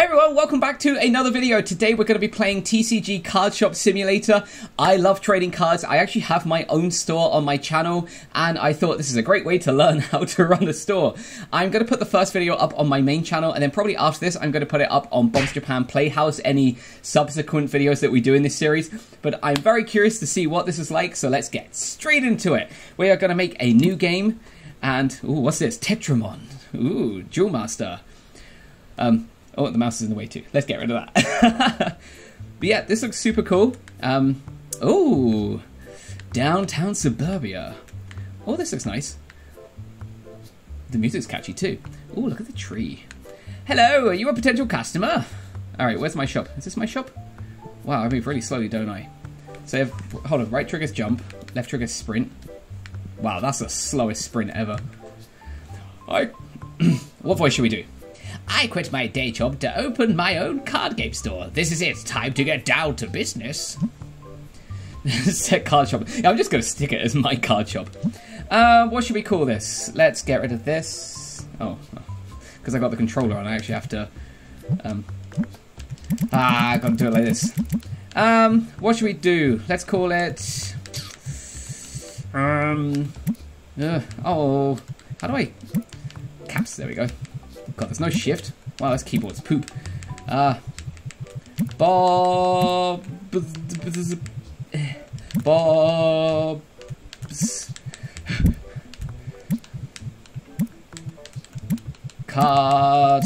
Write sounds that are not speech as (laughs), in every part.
Hey everyone, welcome back to another video. Today we're going to be playing TCG Card Shop Simulator. I love trading cards. I actually have my own store on my channel and I thought this is a great way to learn (laughs) how to run a store. I'm going to put the first video up on my main channel and then probably after this I'm going to put it up on Bob's Japan Playhouse, any subsequent videos that we do in this series. But I'm very curious to see what this is like, so let's get straight into it. We are going to make a new game and, ooh, what's this? Tetramon. Ooh, Jewel Master. Um, Oh, the mouse is in the way too. Let's get rid of that. (laughs) but yeah, this looks super cool. Um, oh, downtown suburbia. Oh, this looks nice. The music's catchy too. Oh, look at the tree. Hello, are you a potential customer? All right, where's my shop? Is this my shop? Wow, I move really slowly, don't I? So, have, hold on, right trigger's jump, left trigger's sprint. Wow, that's the slowest sprint ever. I. (clears throat) what voice should we do? I quit my day job to open my own card game store. This is it. Time to get down to business. (laughs) Set card shop. Yeah, I'm just going to stick it as my card shop. Uh, what should we call this? Let's get rid of this. Oh, because I got the controller on, I actually have to. Um, ah, I got to do it like this. Um, what should we do? Let's call it. Um. Uh, oh, how do I? Caps. There we go. God, there's no shift. Wow, this keyboard's poop. Uh, Bob... Bob... Card...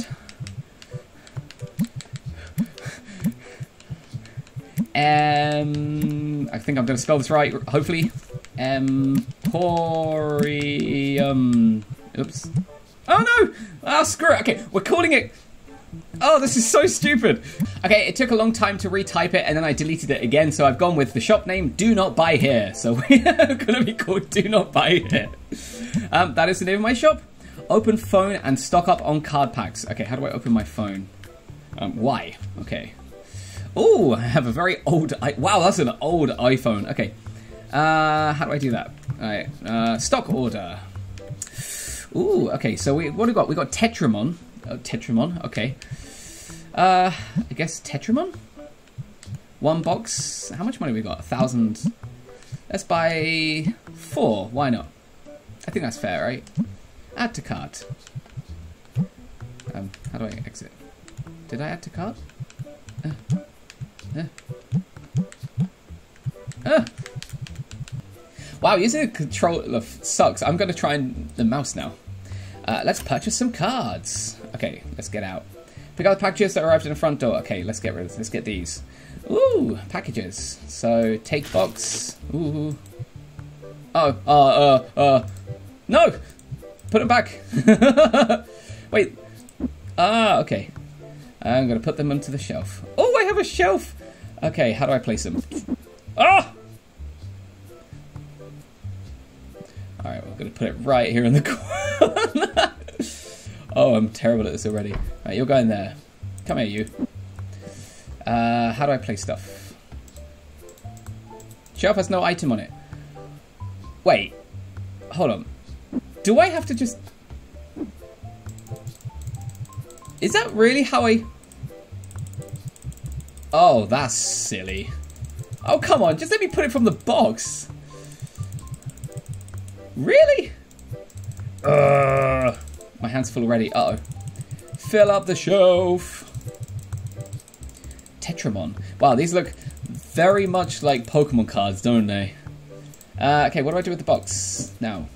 Um, I think I'm going to spell this right, hopefully. Emporium... Oops. Oh no! Ah, oh, screw it. Okay, we're calling it. Oh, this is so stupid. Okay, it took a long time to retype it and then I deleted it again, so I've gone with the shop name Do Not Buy Here. So (laughs) we are going to be called Do Not Buy Here. Um, that is the name of my shop. Open phone and stock up on card packs. Okay, how do I open my phone? Um, why? Okay. Oh, I have a very old. Wow, that's an old iPhone. Okay. Uh, how do I do that? All right. Uh, stock order. Ooh, okay, so we what do we got? We got Tetramon. Oh, Tetramon, okay. Uh, I guess Tetramon? One box. How much money we got? A thousand. Let's buy four. Why not? I think that's fair, right? Add to cart. Um, how do I exit? Did I add to cart? Uh, uh. Uh. Wow, using the controller sucks. I'm to try the mouse now. Uh, let's purchase some cards. Okay, let's get out. Pick up the packages that arrived in the front door. Okay, let's get rid of. Let's get these. Ooh, packages. So take box. Ooh. Oh, uh, uh, uh. No, put them back. (laughs) Wait. Ah, okay. I'm gonna put them onto the shelf. Oh, I have a shelf. Okay, how do I place them? Ah! Alright, we're gonna put it right here in the (laughs) corner. Oh, I'm terrible at this already. Right, you're going there. Come here, you. Uh, how do I play stuff? Shelf has no item on it. Wait. Hold on. Do I have to just... Is that really how I... Oh, that's silly. Oh, come on. Just let me put it from the box. Really? Uh, my hand's full already. Uh oh Fill up the shelf. Tetramon. Wow, these look very much like Pokemon cards, don't they? Uh, okay, what do I do with the box now?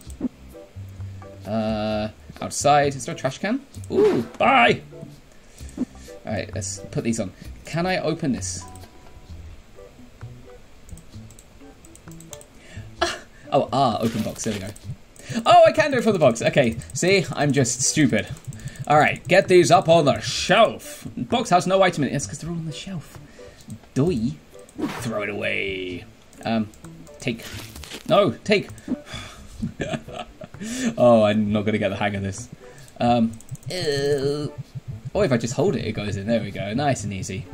Uh, outside. Is there a trash can? Ooh, bye! Alright, let's put these on. Can I open this? Oh, ah, open box. There we go. Oh, I can do it for the box. Okay, see? I'm just stupid. Alright, get these up on the shelf. Box has no item in it. It's because they're all on the shelf. Doi. Throw it away. Um, take. No, take. (laughs) oh, I'm not going to get the hang of this. Um, uh, oh, if I just hold it, it goes in. There we go. Nice and easy.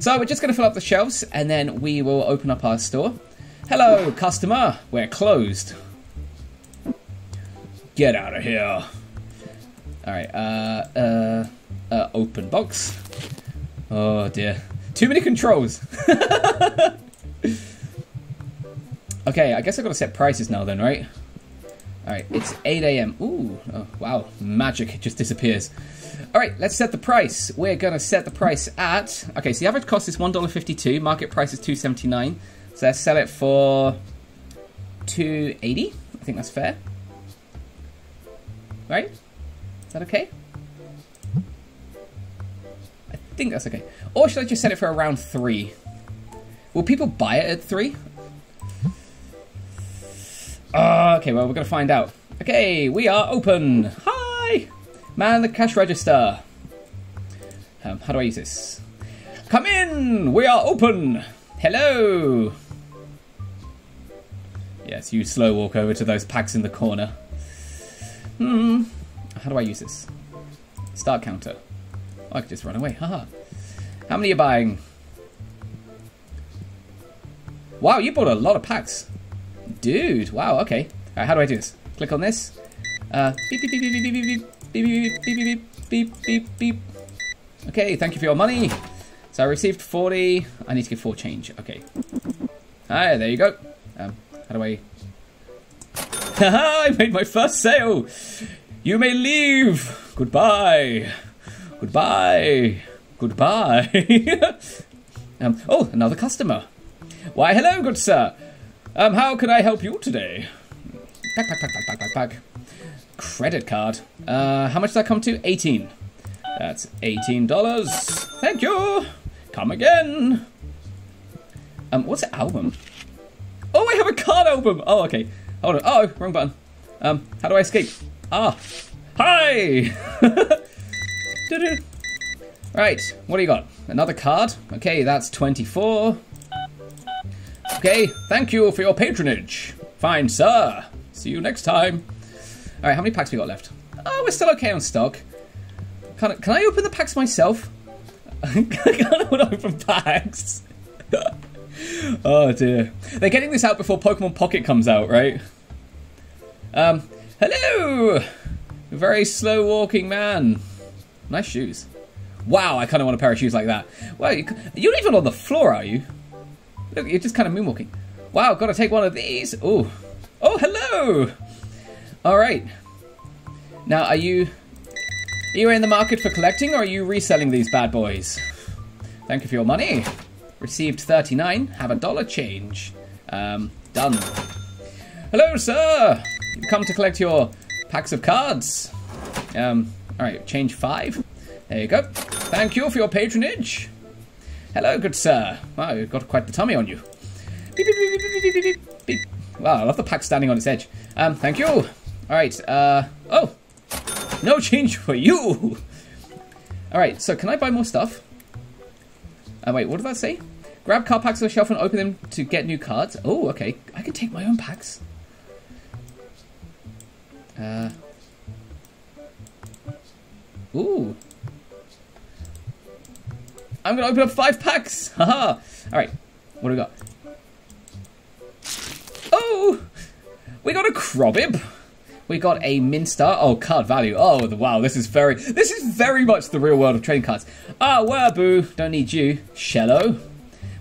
So we're just going to fill up the shelves, and then we will open up our store. Hello, customer. We're closed. Get out of here. Alright, uh, uh, uh, open box. Oh dear. Too many controls. (laughs) okay, I guess I've got to set prices now then, right? Alright, it's 8 a.m. Ooh, oh, wow, magic just disappears. Alright, let's set the price. We're going to set the price at... Okay, so the average cost is $1.52, market price is $2.79. So let's sell it for 280 I think that's fair. Right? Is that okay? I think that's okay. Or should I just set it for around 3? Will people buy it at 3? Uh, okay, well, we're to find out. Okay, we are open. Hi! Man the cash register. Um, how do I use this? Come in! We are open! Hello! Yes, you slow walk over to those packs in the corner. Hmm. How do I use this? Start counter. Oh, I could just run away. Haha. How many are buying? Wow, you bought a lot of packs. Dude, wow, okay. Alright, how do I do this? Click on this. Uh, beep, beep, beep, beep, beep, beep, beep, beep, beep, beep, beep, beep, beep. Okay, thank you for your money. So I received 40. I need to give four change. Okay. Alright, there you go. Um, how do I... (laughs) I made my first sale! You may leave! Goodbye! Goodbye! Goodbye! (laughs) um, oh, another customer. Why, hello, good sir. Um, how can I help you today? Back, back, back, back, back, back. Credit card. Uh, how much does that come to? 18. That's $18. Thank you. Come again. Um, what's the album? Oh, I have a card album. Oh, okay. Hold on. Oh, wrong button. Um, how do I escape? Ah. Hi! (laughs) right, what do you got? Another card. Okay, that's 24. Okay, thank you for your patronage. Fine, sir. See you next time. Alright, how many packs we got left? Oh, we're still okay on stock. Can I, can I open the packs myself? (laughs) I can't open packs. (laughs) oh dear. They're getting this out before Pokemon Pocket comes out, right? Um, hello! Very slow walking man. Nice shoes. Wow, I kind of want a pair of shoes like that. Well, you, you're not even on the floor, are you? Look, you're just kind of moonwalking. Wow, gotta take one of these. Oh, oh, hello. All right. Now, are you are you in the market for collecting, or are you reselling these bad boys? Thank you for your money. Received 39. Have a dollar change. Um, done. Hello, sir. You come to collect your packs of cards. Um, all right, change five. There you go. Thank you for your patronage. Hello, good sir. Wow, you've got quite the tummy on you. Beep, beep, beep, Wow, I love the pack standing on its edge. Um, thank you. All right. Uh, oh, no change for you. All right. So, can I buy more stuff? Uh, wait, what did that say? Grab card packs on the shelf and open them to get new cards. Oh, okay. I can take my own packs. Uh. Ooh. I'm gonna open up five packs! (laughs) Haha! Alright, what do we got? Oh! We got a Crobib! We got a Minster. Oh, card value. Oh, wow, this is very... This is very much the real world of trading cards. Ah, Werboo. Don't need you. Shello.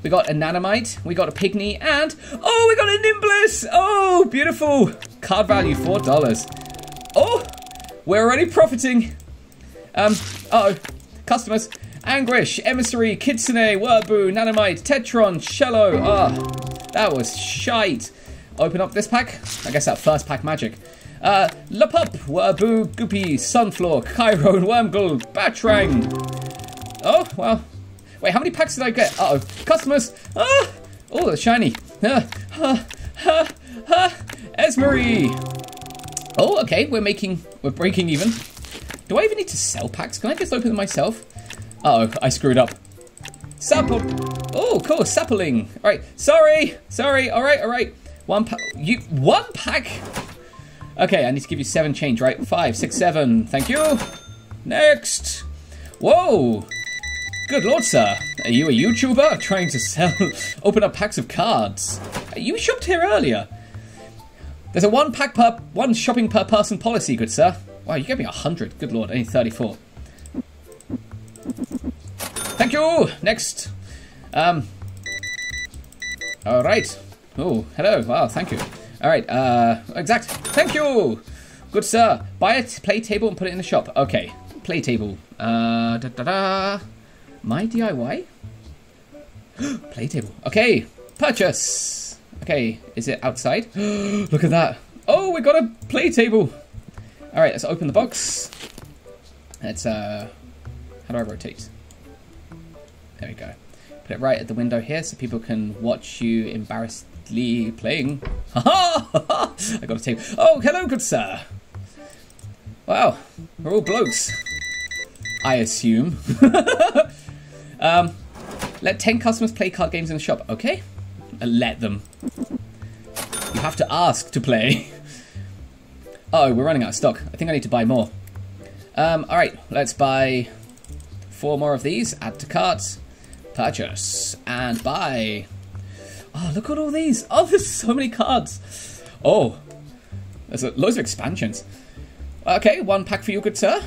We got a Nanomite. We got a Pygmy. And... Oh, we got a Nimbless! Oh, beautiful! Card value, $4. Oh! We're already profiting. Um, uh oh Customers. Anguish, Emissary, Kitsune, Werboo, Nanomite, Tetron, Shello. Ah, oh, that was shite. Open up this pack. I guess that first pack magic. Uh, Lapup, Werboo, Goopy, Sunfloor, Chiron, Wormgold, Batrang. Oh, well. Wait, how many packs did I get? Uh oh Customers. Ah! Oh, they're shiny. Ah, ah, ah, ah. Esmery. Oh, okay. We're making, we're breaking even. Do I even need to sell packs? Can I just open them myself? Uh oh, I screwed up. Sapple. Oh, cool. Sapling. All right. Sorry. Sorry. All right. All right. One pack. You one pack. Okay, I need to give you seven change, right? Five, six, seven. Thank you. Next. Whoa. Good lord, sir. Are you a YouTuber trying to sell, (laughs) open up packs of cards? You shopped here earlier. There's a one pack per, one shopping per person policy, good sir. Wow, you gave me a hundred. Good lord, only 34. Thank you. Next. Um. All right. Oh, hello. Wow, thank you. All right. Uh, exact. Thank you. Good sir. Buy a play table and put it in the shop. Okay. Play table. Uh, da da da. My DIY. (gasps) play table. Okay. Purchase. Okay. Is it outside? (gasps) Look at that. Oh, we got a play table. All right. Let's open the box. Let's uh. How do I rotate? There we go. Put it right at the window here so people can watch you embarrassedly playing. (laughs) Ha ha! I got a table. Oh, hello, good sir. Wow, we're all blokes. I assume. (laughs) um, let 10 customers play card games in the shop. Okay. Uh, let them. You have to ask to play. (laughs) oh, we're running out of stock. I think I need to buy more. Um, alright, let's buy four more of these. Add to cart. Purchase. And buy. Oh, look at all these. Oh, (laughs) there's so many cards. Oh, there's a, loads of expansions. Okay, one pack for you, good sir.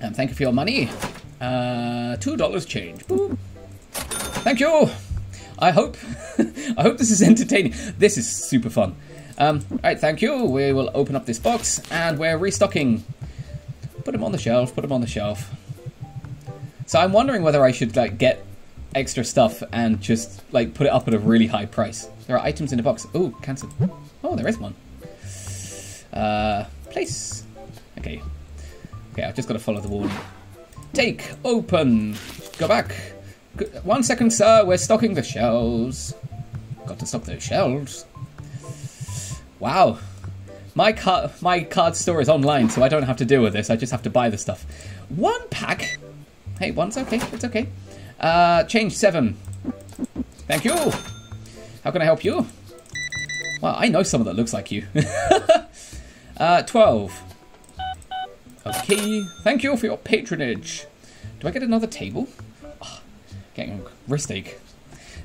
And um, thank you for your money. Uh, two dollars change. Boop. Thank you. I hope, (laughs) I hope this is entertaining. This is super fun. Um, right, thank you. We will open up this box and we're restocking. Put them on the shelf. Put them on the shelf. So I'm wondering whether I should like get extra stuff and just like put it up at a really high price. There are items in the box. Oh, cancel. Oh, there is one. Uh, place. Okay. Okay, I've just got to follow the warning. Take, open, go back. One second, sir, we're stocking the shelves. Got to stock those shelves. Wow. My card, my card store is online, so I don't have to deal with this. I just have to buy the stuff. One pack. Hey, one's okay. It's okay. Uh, change seven. Thank you. How can I help you? Well, I know someone that looks like you. (laughs) Uh, 12. Okay, thank you for your patronage. Do I get another table? Oh, getting wrist ache.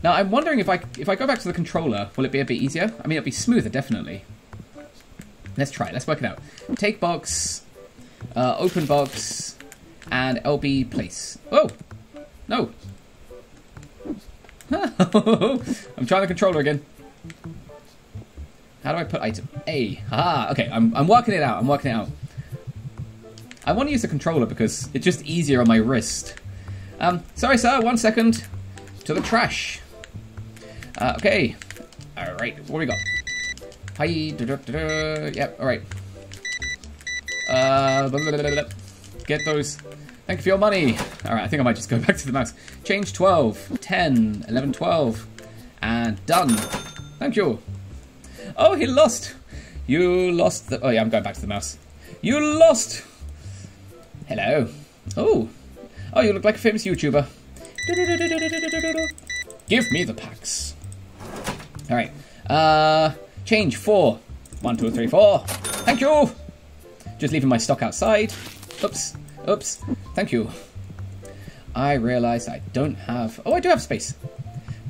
Now, I'm wondering if I if I go back to the controller, will it be a bit easier? I mean, it'll be smoother, definitely. Let's try. Let's work it out. Take box, uh, open box, and LB place. Oh! No! (laughs) I'm trying the controller again. How do I put item? A. Ah, okay, I'm, I'm working it out. I'm working it out. I want to use the controller because it's just easier on my wrist. Um, sorry, sir, one second. To the trash. Uh, okay. Alright, what do we got? Hi, da, da, da, yep, alright. Uh, blah, blah, blah, get those. Thank you for your money. Alright, I think I might just go (laughs) back to the mouse. Change 12, 10, 11, 12. And done. Thank you. Oh, he lost. You lost the... Oh, yeah, I'm going back to the mouse. You lost. Hello. Oh. Oh, you look like a famous YouTuber. Give me the packs. All right. Uh, change four. One, two, three, four. Thank you. Just leaving my stock outside. Oops. Oops. Thank you. I realise I don't have... Oh, I do have space.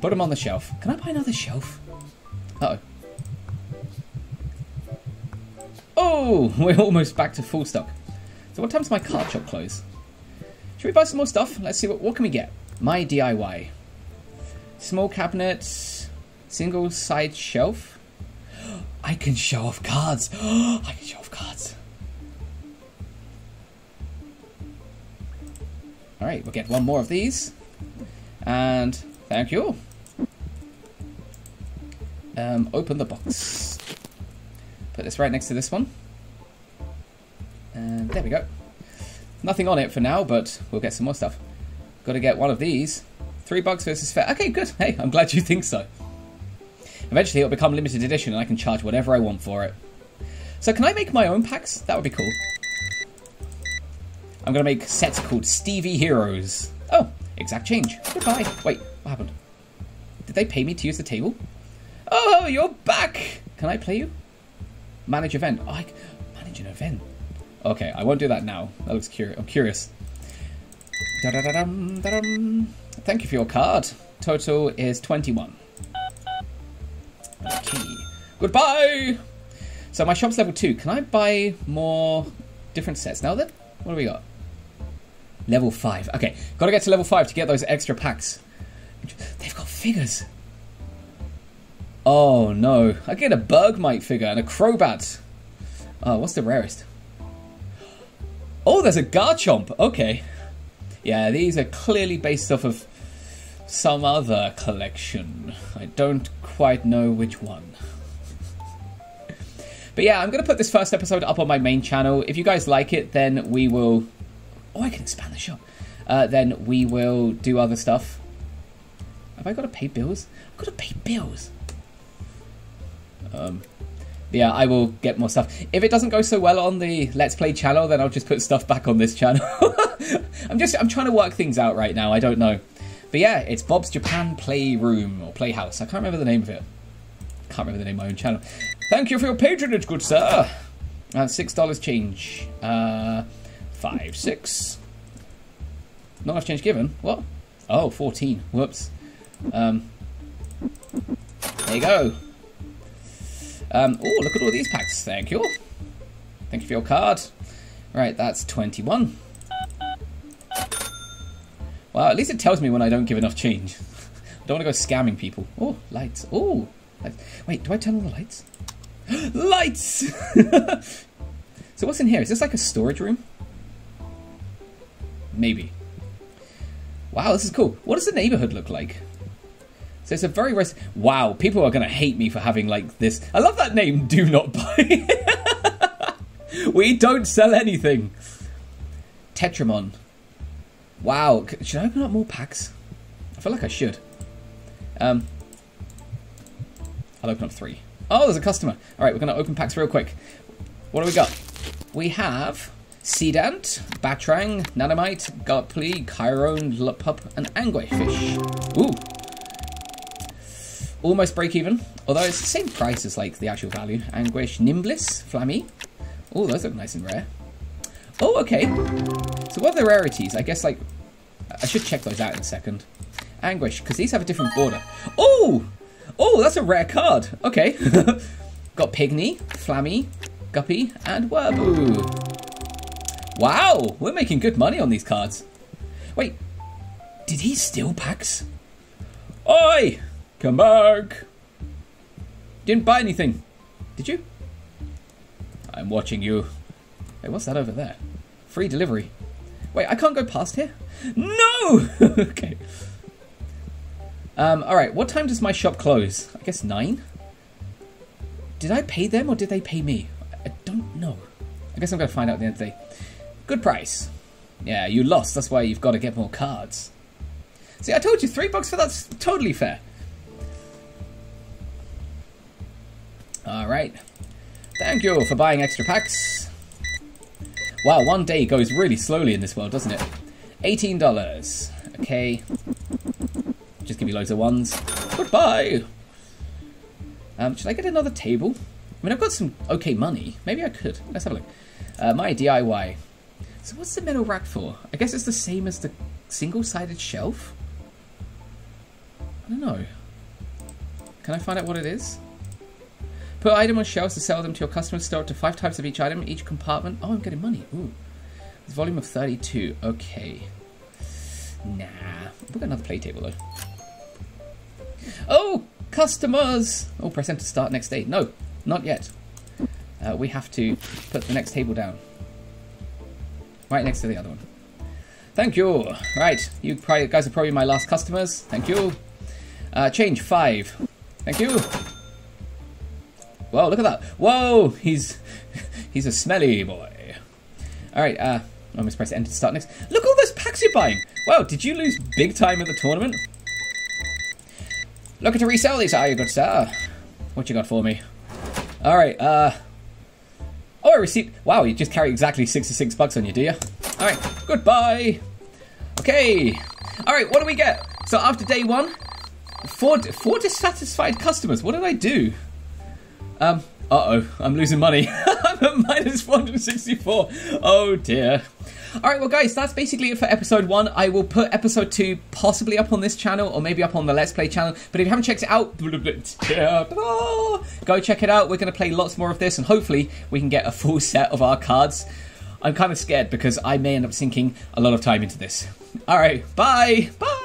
Put them on the shelf. Can I buy another shelf? Uh oh Oh, (laughs) we're almost back to full stock. So what time's my card shop close? Should we buy some more stuff? Let's see, what, what can we get? My DIY. Small cabinet, single side shelf. (gasps) I can show off cards. (gasps) I can show off cards. Alright, we'll get one more of these. And thank you. Um, open the box. Put this right next to this one. And there we go. Nothing on it for now, but we'll get some more stuff. Got to get one of these. Three bucks versus fair. Okay, good. Hey, I'm glad you think so. Eventually it'll become limited edition and I can charge whatever I want for it. So can I make my own packs? That would be cool. I'm going to make sets called Stevie Heroes. Oh, exact change. Goodbye. Wait, what happened? Did they pay me to use the table? Oh, you're back! Can I play you? Manage event. Oh, I manage an event. Okay, I won't do that now. That looks curious. I'm curious. Da -da -da Thank you for your card. Total is 21. Okay. Goodbye! So my shop's level 2. Can I buy more different sets now then? What do we got? Level 5. Okay, gotta get to level 5 to get those extra packs. They've got figures. Oh no. I get a Bergmite figure and a Crobat. Oh, what's the rarest? Oh, there's a Garchomp. Okay. Yeah, these are clearly based off of some other collection. I don't quite know which one. But yeah, I'm going to put this first episode up on my main channel. If you guys like it, then we will... Oh, I can expand the shop. Uh, then we will do other stuff. Have I got to pay bills? I've got to pay bills. Um, yeah, I will get more stuff. If it doesn't go so well on the Let's Play channel, then I'll just put stuff back on this channel. (laughs) I'm just I'm trying to work things out right now. I don't know. But yeah, it's Bob's Japan Playroom or Playhouse. I can't remember the name of it. Can't remember the name of my own channel. Thank you for your patronage, good sir. Uh, six dollars change. Uh, five, six. Not enough change given. What? Oh, 14. Whoops. Um, there you go. Um, oh, look at all these packs. Thank you. Thank you for your card. Right, that's 21. Well, at least it tells me when I don't give enough change. I (laughs) don't want to go scamming people. Oh, lights. Oh. Wait, do I turn on the lights? (gasps) lights! (laughs) so what's in here? Is this like a storage room? Maybe. Wow, this is cool. What does the neighborhood look like? So it's a very rest. Wow, people are going to hate me for having like this. I love that name. (laughs) Do not buy. we don't sell anything. Tetramon. Wow, should I open up more packs? I feel like I should. Um, I'll open up three. Oh, there's a customer. All right, we're going to open packs real quick. What do we got? We have Seedant, Batrang, Nanomite, Garply, Chiron, Lupup, and Anguish Ooh, almost break even, although it's the same price as like the actual value. Anguish, Nimblis, Flammy. Oh, those look nice and rare. Oh, okay. So what are the rarities? I guess like I should check those out in a second. Anguish, because these have a different border. Oh, oh, that's a rare card. Okay, (laughs) got Pigny, Flammy, Guppy, and Werboo. Wow, we're making good money on these cards. Wait, did he steal packs? Oi! Come back! Didn't buy anything. Did you? I'm watching you. Wait, what's that over there? Free delivery. Wait, I can't go past here? No! (laughs) okay. Um, alright, what time does my shop close? I guess 9? Did I pay them or did they pay me? I don't know. I guess I'm going to find out at the end of the day. Good price. Yeah, you lost. That's why you've got to get more cards. See, I told you, three bucks for that's totally fair. Alright. Thank you for buying extra packs. Wow, one day goes really slowly in this world, doesn't it? $18. Okay. Just give me loads of ones. Goodbye! Um, should I get another table? I mean, I've got some okay money. Maybe I could. Let's have a look. Uh, my DIY. So what's the metal rack for? I guess it's the same as the single-sided shelf? I don't know. Can I find out what it is? Put item on shelves to sell them to your customers. Store up to five types of each item, each compartment. Oh, I'm getting money. Ooh. It's volume of 32. Okay. Nah. We've got another play table, though. Oh, customers! Oh, press enter to start next day. No, not yet. Uh, we have to put the next table down. Right next to the other one. Thank you. Right, you guys are probably my last customers. Thank you. Uh, change, five. Thank you. Whoa, look at that. Whoa, he's (laughs) he's a smelly boy. All right, uh, I almost press enter to start next. Look at all those packs you're buying. Wow, did you lose big time at the tournament? Looking to resell these, are you, good sir? What you got for me? All right, uh... Oh, I received... Wow, you just carry exactly 66 bucks on you, do you? All right, goodbye. Okay. All right, what do we get? So after day one, four, four dissatisfied customers. What did I do? Um, uh-oh, I'm losing money. (laughs) I'm at minus 464. Oh dear. Alright, well guys, that's basically it for episode 1. I will put episode 2 possibly up on this channel or maybe up on the Let's Play channel. But if you haven't checked it out, (laughs) go check it out. We're going to play lots more of this and hopefully we can get a full (laughs) set of our cards. I'm kind of scared because I may end up sinking a lot of time into this. All right, bye. Bye.